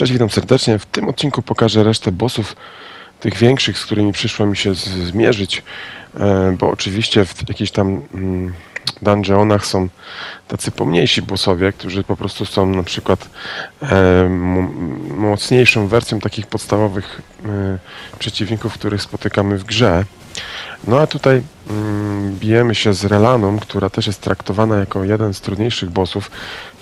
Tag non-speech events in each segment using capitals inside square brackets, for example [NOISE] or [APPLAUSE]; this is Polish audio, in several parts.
Cześć, witam serdecznie. W tym odcinku pokażę resztę bossów, tych większych, z którymi przyszło mi się zmierzyć, e, bo oczywiście w jakichś tam mm, dungeonach są tacy pomniejsi bossowie, którzy po prostu są na przykład e, mocniejszą wersją takich podstawowych e, przeciwników, których spotykamy w grze. No a tutaj mm, bijemy się z Relaną, która też jest traktowana jako jeden z trudniejszych bossów.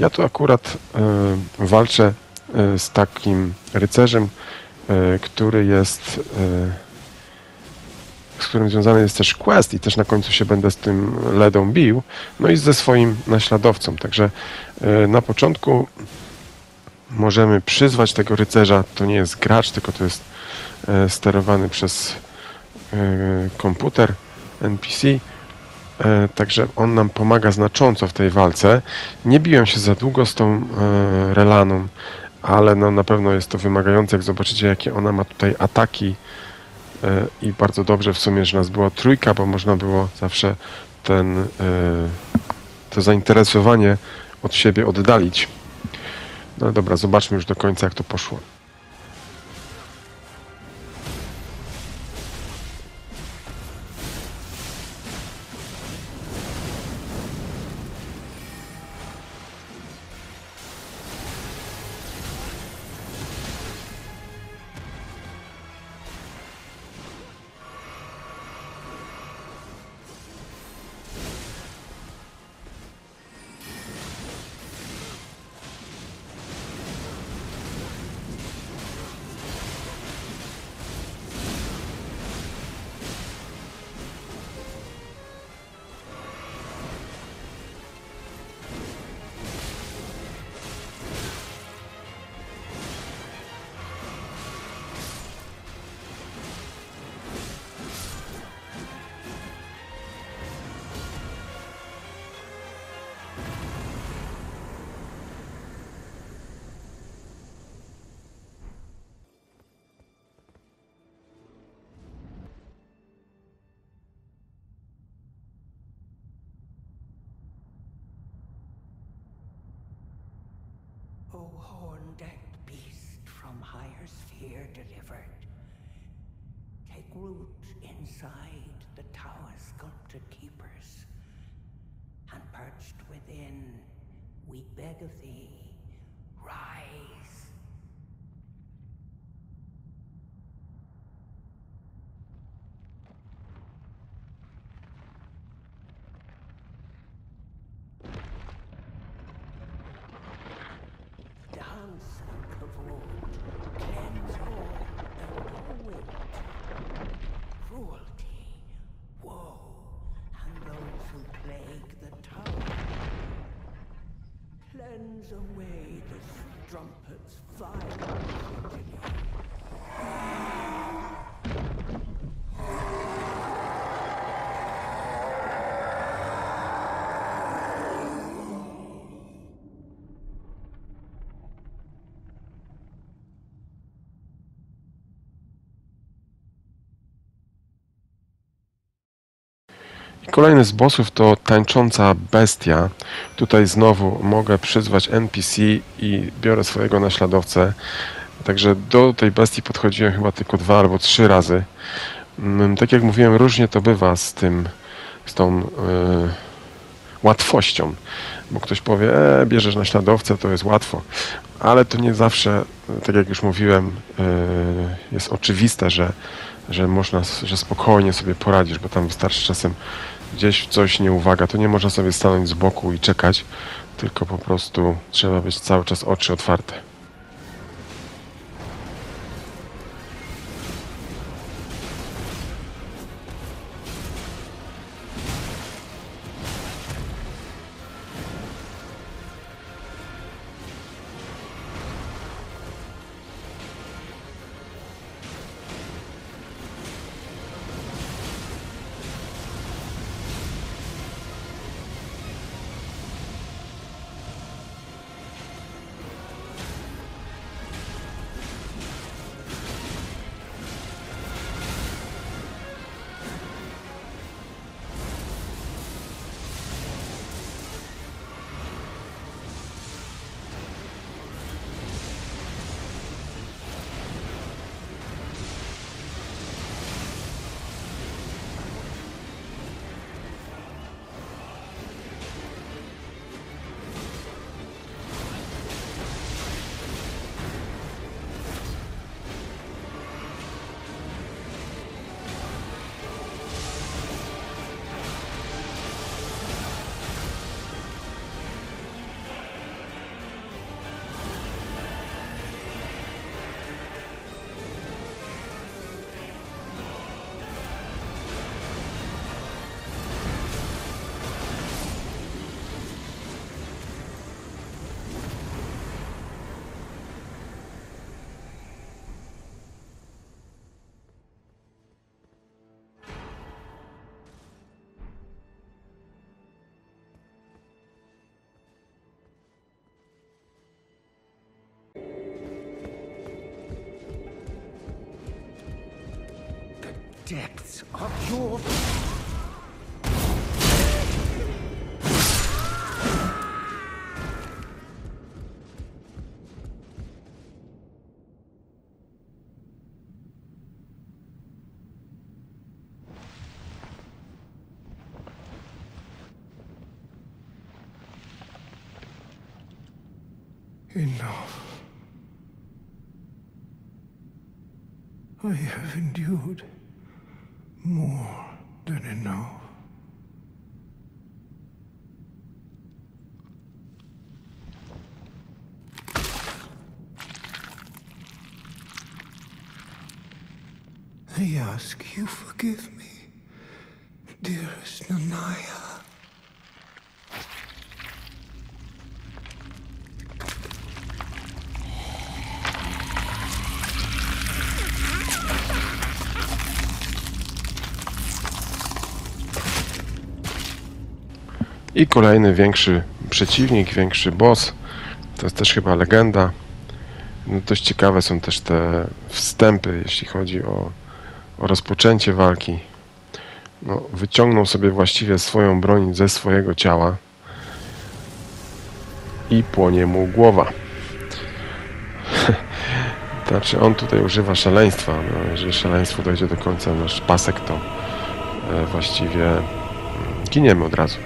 Ja tu akurat walczę z takim rycerzem, e, który jest e, z którym związany jest też quest i też na końcu się będę z tym ledą bił, no i ze swoim naśladowcą. Także e, na początku możemy przyzwać tego rycerza. To nie jest gracz, tylko to jest e, sterowany przez e, komputer NPC. E, Także on nam pomaga znacząco w tej walce. Nie biłem się za długo z tą e, Relaną, ale no, na pewno jest to wymagające. Jak zobaczycie, jakie ona ma tutaj ataki e, i bardzo dobrze w sumie, że nas była trójka, bo można było zawsze ten, e, to zainteresowanie od siebie oddalić. No dobra, zobaczmy już do końca, jak to poszło. O horn-decked beast from higher sphere delivered, take root inside the tower sculpted keepers, and perched within, we beg of thee, rise. Cleanse away the strumpet's vile kolejny z bossów to tańcząca bestia. Tutaj znowu mogę przyzwać NPC i biorę swojego naśladowcę. Także do tej bestii podchodziłem chyba tylko dwa albo trzy razy. Mm, Tak jak mówiłem, różnie to bywa z tym, z tą e, łatwością. Bo ktoś powie, e, bierzesz naśladowcę, to jest łatwo. Ale to nie zawsze, tak jak już mówiłem, e, jest oczywiste, że, że można, że spokojnie sobie poradzisz, bo tam wystarczy czasem gdzieś w coś nie uwaga, to nie można sobie stanąć z boku i czekać, tylko po prostu trzeba być cały czas oczy otwarte. Depths of your Enough. I have endured more than enough. I ask you forgive me, dearest Nanaya. I kolejny większy przeciwnik, większy boss. To jest też chyba legenda. No, dość ciekawe są też te wstępy, jeśli chodzi o, o rozpoczęcie walki. No, wyciągnął sobie właściwie swoją broń ze swojego ciała i płonie mu głowa. [LAUGHS] Znaczy on tutaj używa szaleństwa. No, jeżeli szaleństwo dojdzie do końca nasz pasek, to e, właściwie mm, giniemy od razu.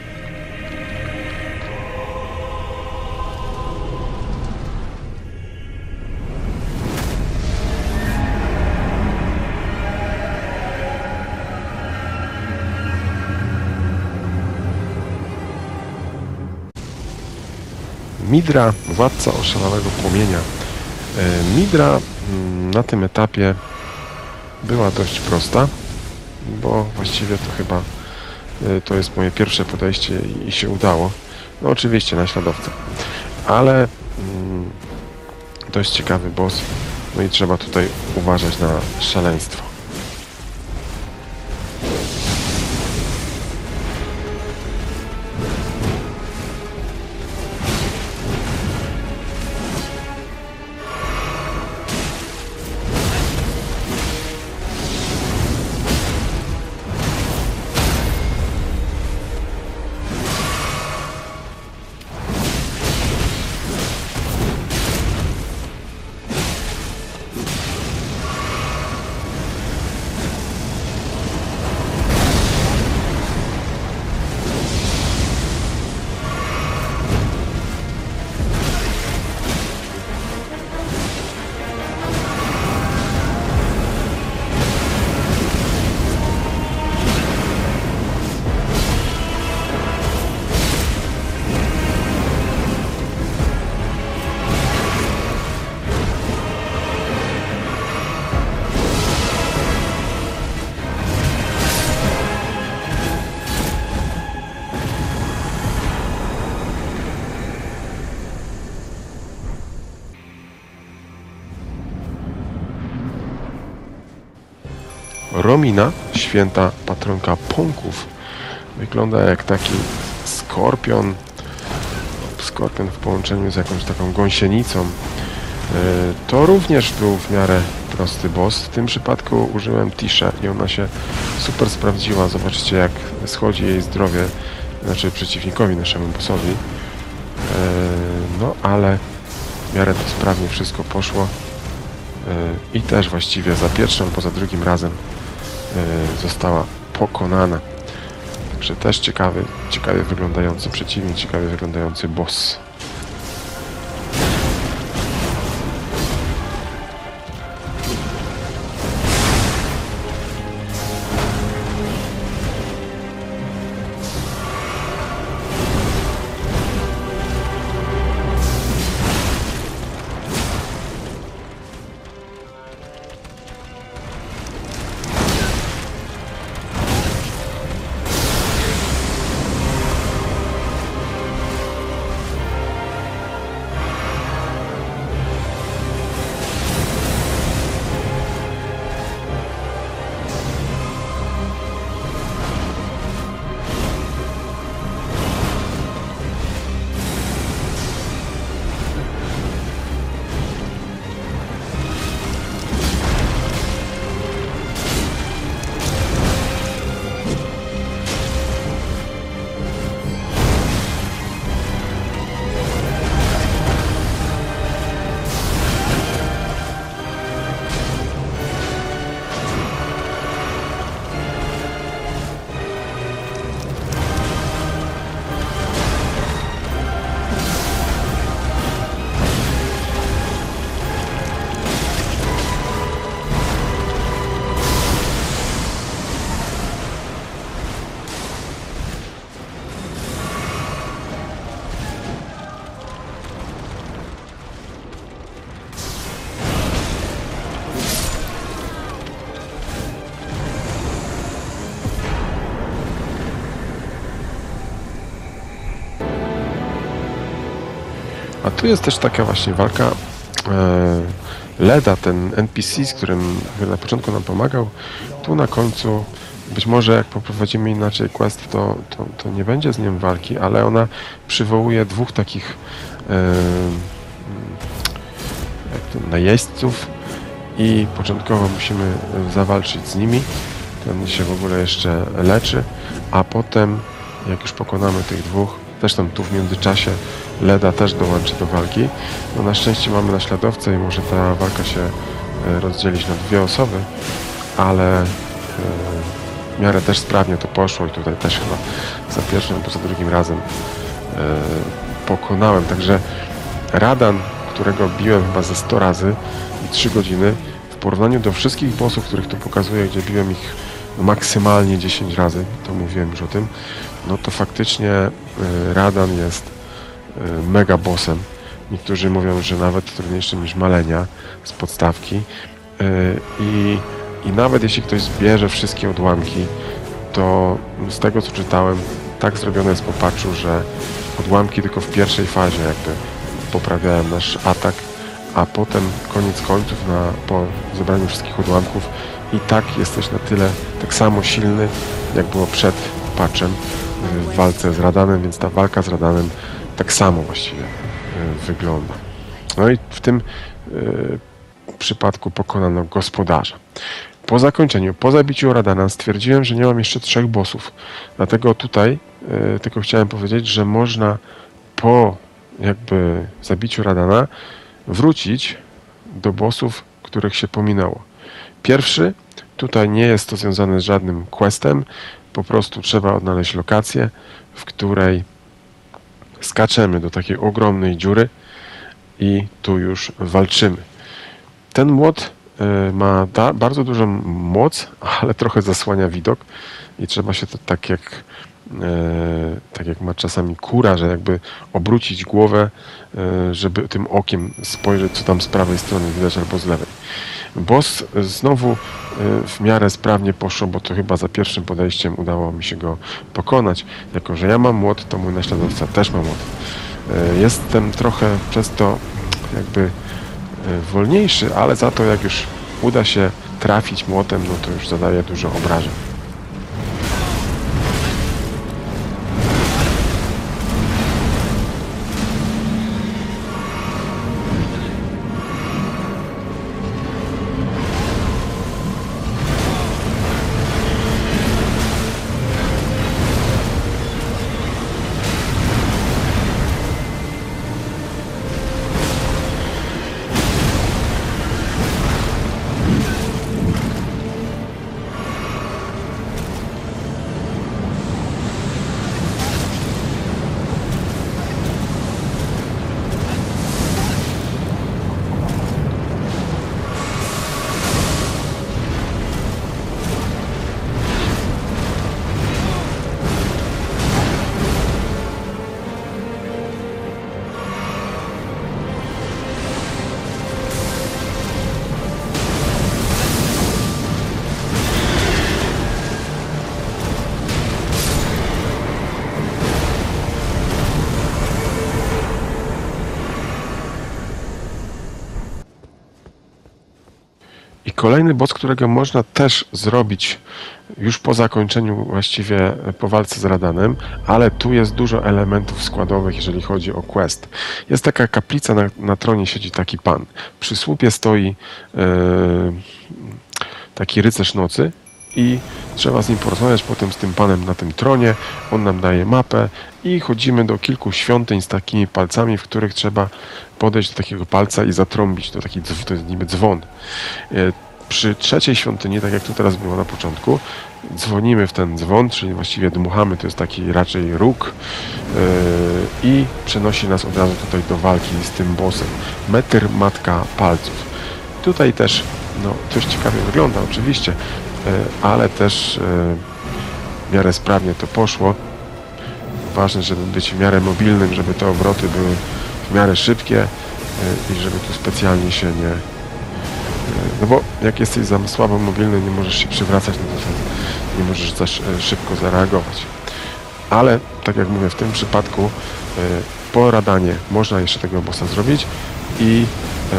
Midra, władca oszalałego płomienia. E, Midra mm, na tym etapie była dość prosta, bo właściwie to chyba e, to jest moje pierwsze podejście i- się udało. No oczywiście naśladowca, ale mm, dość ciekawy boss, no i trzeba tutaj uważać na szaleństwo. Romina, święta patronka pąków, wygląda jak taki skorpion. Skorpion w połączeniu z jakąś taką gąsienicą. E, To również był w miarę prosty boss. W tym przypadku użyłem Tisha i ona się super sprawdziła. Zobaczcie jak schodzi jej zdrowie, znaczy przeciwnikowi naszemu bossowi. E, No ale w miarę to sprawnie wszystko poszło. E, I też właściwie za pierwszym, albo za drugim razem została pokonana. Także też ciekawy, ciekawie wyglądający przeciwnik, ciekawie wyglądający boss. A tu jest też taka właśnie walka e, Leda, ten NPC, z którym na początku nam pomagał. Tu na końcu, być może jak poprowadzimy inaczej quest, to, to, to nie będzie z nią walki, ale ona przywołuje dwóch takich e, jak to, najeźdźców i początkowo musimy e, zawalczyć z nimi. Ten się w ogóle jeszcze leczy, a potem jak już pokonamy tych dwóch, zresztą tu w międzyczasie Leda też dołączy do walki. No na szczęście mamy naśladowcę i może ta walka się e, rozdzielić na dwie osoby, ale e, w miarę też sprawnie to poszło i tutaj też chyba za pierwszym albo za drugim razem e, pokonałem. Także Radan, którego biłem chyba ze 100 razy i 3 godziny, w porównaniu do wszystkich bossów, których tu pokazuję, gdzie biłem ich maksymalnie 10 razy, to mówiłem już o tym, no to faktycznie Radan jest mega bossem. Niektórzy mówią, że nawet trudniejszym niż Malenia z podstawki. E, I, I nawet jeśli ktoś zbierze wszystkie odłamki, to z tego co czytałem, tak zrobione jest po patchu, że odłamki tylko w pierwszej fazie jakby poprawiają nasz atak, a potem koniec końców na, po zebraniu wszystkich odłamków i tak jesteś na tyle tak samo silny, jak było przed patchem w walce z Radanem, więc ta walka z Radanem tak samo właściwie y, wygląda. No i w tym y, przypadku pokonano gospodarza. Po zakończeniu, po zabiciu Radana stwierdziłem, że nie mam jeszcze trzech bossów. Dlatego tutaj y, tylko chciałem powiedzieć, że można po jakby zabiciu Radana wrócić do bossów, których się pominęło. Pierwszy, tutaj nie jest to związane z żadnym questem, po prostu trzeba odnaleźć lokację, w której skaczemy do takiej ogromnej dziury i tu już walczymy. Ten młot y, ma bardzo dużą moc, ale trochę zasłania widok i trzeba się to tak jak e, tak jak ma czasami kura, że jakby obrócić głowę, e, żeby tym okiem spojrzeć, co tam z prawej strony widać albo z lewej. Boss znowu e, w miarę sprawnie poszło, bo to chyba za pierwszym podejściem udało mi się go pokonać. Jako, że ja mam młot, to mój naśladowca też ma młot. E, Jestem trochę przez to jakby e, wolniejszy, ale za to jak już uda się trafić młotem, no to już zadaje dużo obrażeń. Kolejny boss, którego można też zrobić już po zakończeniu, właściwie po walce z Radanem, ale tu jest dużo elementów składowych, jeżeli chodzi o quest. Jest taka kaplica, na, na tronie siedzi taki pan. Przy słupie stoi e, taki rycerz nocy i trzeba z nim porozmawiać potem z tym panem na tym tronie. On nam daje mapę i chodzimy do kilku świątyń z takimi palcami, w których trzeba podejść do takiego palca i zatrąbić. To taki to jest niby dzwon. Przy trzeciej świątyni, tak jak tu teraz było na początku, dzwonimy w ten dzwon, czyli właściwie dmuchamy, to jest taki raczej róg e, i przenosi nas od razu tutaj do walki z tym bossem. Metr Matka Palców. Tutaj też no, coś ciekawie wygląda oczywiście, e, ale też e, w miarę sprawnie to poszło. Ważne, żeby być w miarę mobilnym, żeby te obroty były w miarę szybkie e, i żeby tu specjalnie się nie... No bo jak jesteś za słabo mobilny, nie możesz się przywracać, no to nie możesz za sz- szybko zareagować. Ale, tak jak mówię, w tym przypadku e, po radanie można jeszcze tego bossa zrobić i e,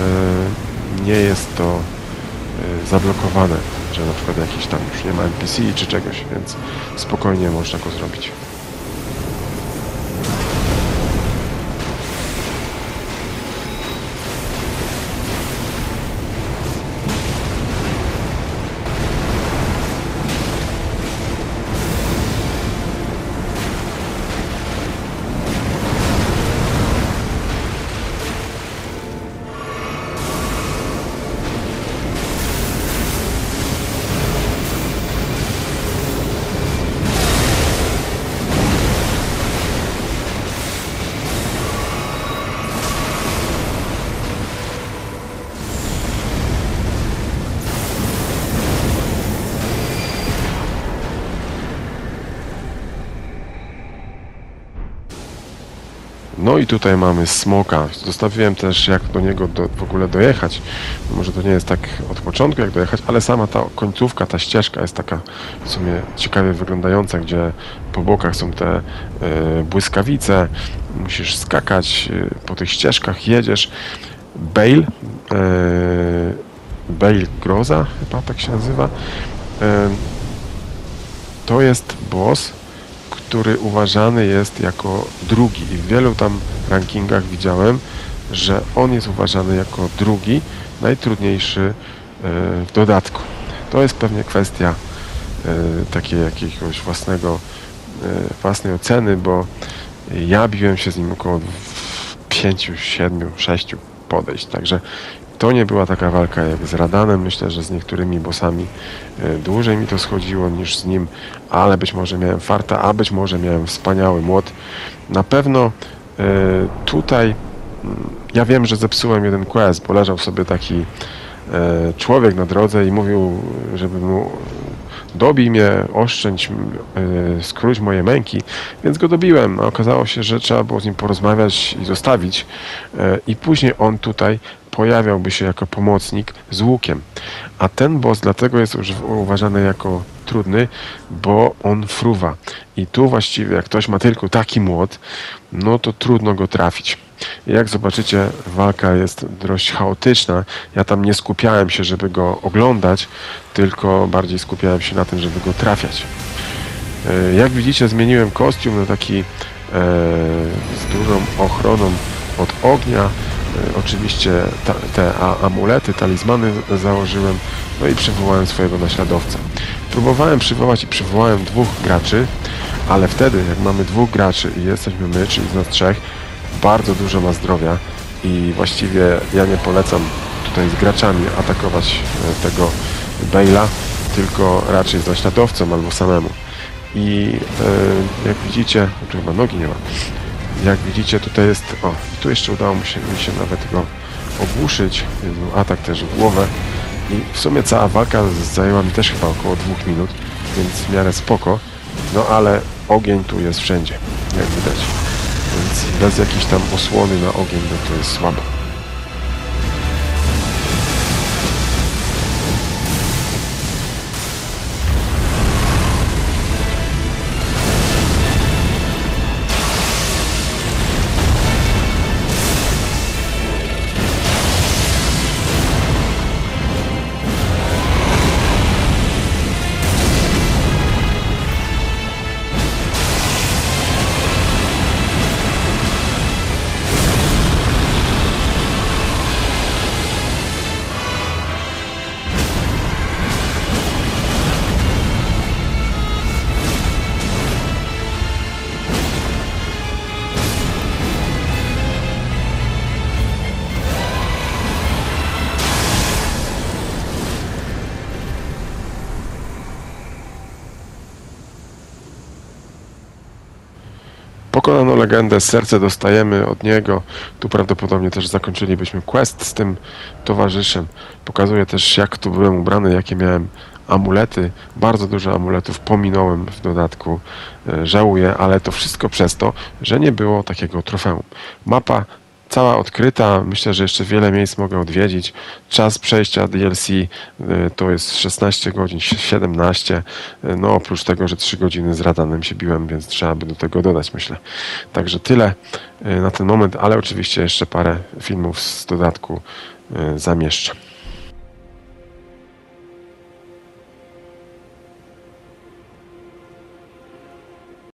nie jest to e, zablokowane, że na przykład jakiś tam już nie ma NPC czy czegoś, więc spokojnie można go zrobić. I tutaj mamy smoka. Zostawiłem też jak do niego do, w ogóle dojechać. Może to nie jest tak od początku jak dojechać, ale sama ta końcówka, ta ścieżka jest taka w sumie ciekawie wyglądająca, gdzie po bokach są te e, błyskawice. Musisz skakać e, po tych ścieżkach, jedziesz. Bale, e, Bale Groza chyba tak się nazywa. To jest boss, który uważany jest jako drugi i w wielu tam rankingach widziałem, że on jest uważany jako drugi, najtrudniejszy e, w dodatku. To jest pewnie kwestia e, takiej jakiegoś własnego, e, własnej oceny, bo ja biłem się z nim około 5, 7, 6 podejść, także to nie była taka walka jak z Radanem. Myślę, że z niektórymi bossami e, dłużej mi to schodziło niż z nim, ale być może miałem farta, a być może miałem wspaniały młot. Na pewno e, tutaj mm, ja wiem, że zepsułem jeden quest, bo leżał sobie taki e, człowiek na drodze i mówił, żeby mu dobij mnie, oszczędź, skróć moje męki, więc go dobiłem. A okazało się, że trzeba było z nim porozmawiać i zostawić. I później on tutaj pojawiałby się jako pomocnik z łukiem. A ten boss dlatego jest uważany jako trudny, bo on fruwa. I tu właściwie, jak ktoś ma tylko taki młot, no to trudno go trafić. Jak zobaczycie, walka jest dość chaotyczna. Ja tam nie skupiałem się, żeby go oglądać, tylko bardziej skupiałem się na tym, żeby go trafiać. E, Jak widzicie, zmieniłem kostium na taki e, z dużą ochroną od ognia. E, Oczywiście te amulety, talizmany założyłem, no i przywołałem swojego naśladowcę. Próbowałem przywołać i przywołałem dwóch graczy, ale wtedy, jak mamy dwóch graczy i jesteśmy my, czyli z nas trzech, bardzo dużo ma zdrowia i właściwie ja nie polecam tutaj z graczami atakować e, tego Bale'a, tylko raczej z naśladowcą albo samemu. I e, jak widzicie, chyba nogi nie ma. Jak widzicie, tutaj jest. O, tu jeszcze udało mi się, mi się nawet go ogłuszyć. Był atak też w głowę. I w sumie cała walka zajęła mi też chyba około dwóch minut, więc w miarę spoko. No ale ogień tu jest wszędzie, jak widać. Więc bez jakiejś tam osłony na ogień, no to jest słabo. Legendę, serce dostajemy od niego. Tu prawdopodobnie też zakończylibyśmy quest z tym towarzyszem. Pokazuję też jak tu byłem ubrany, jakie miałem amulety. Bardzo dużo amuletów pominąłem w dodatku. E, Żałuję, ale to wszystko przez to, że nie było takiego trofeum. Mapa cała odkryta. Myślę, że jeszcze wiele miejsc mogę odwiedzić. Czas przejścia DLC y, to jest 16 godzin, 17. Y, No oprócz tego, że 3 godziny z Radanem się biłem, więc trzeba by do tego dodać, myślę. Także tyle y, na ten moment, ale oczywiście jeszcze parę filmów z dodatku y, zamieszczę.